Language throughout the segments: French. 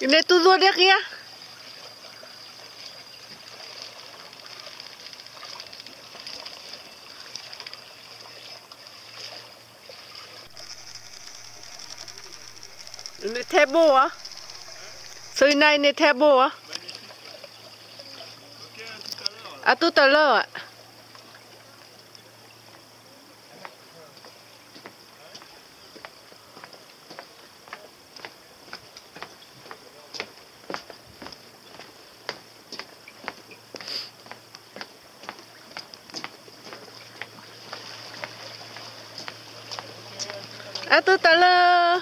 Il est toujours derrière. Il est très beau, hein. Celui-là, il est hein. Tout à l'heure. À tout à l'heure.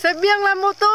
C'est bien la moto